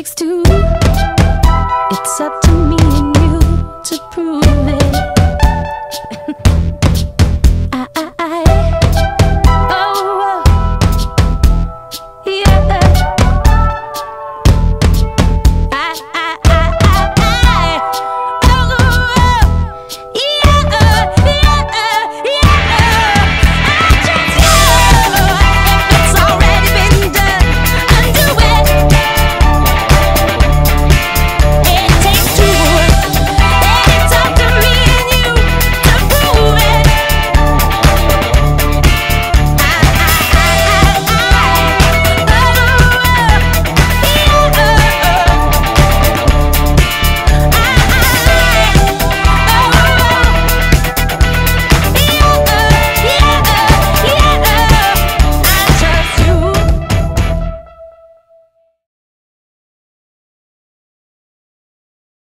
takes two. It's up to me and you to prove it.